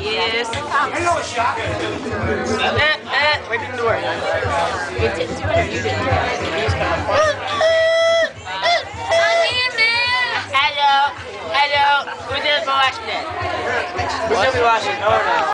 Yes. Hello, Shock. Uh, we didn't do it. We didn't do it you didn't do it? He's kind of fun. Hello. Hello. Who did the watching it? Who's gonna be watching? Oh no.